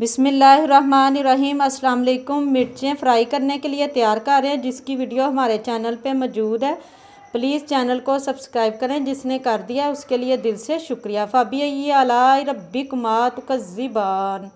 बिसमीम अस्सलाम वालेकुम मिर्चें फ्राई करने के लिए तैयार कर रहे हैं, जिसकी वीडियो हमारे चैनल पे मौजूद है। प्लीज़ चैनल को सब्सक्राइब करें, जिसने कर दिया उसके लिए दिल से शुक्रिया। फ़ाबी अला रबी कुमात कज़िबान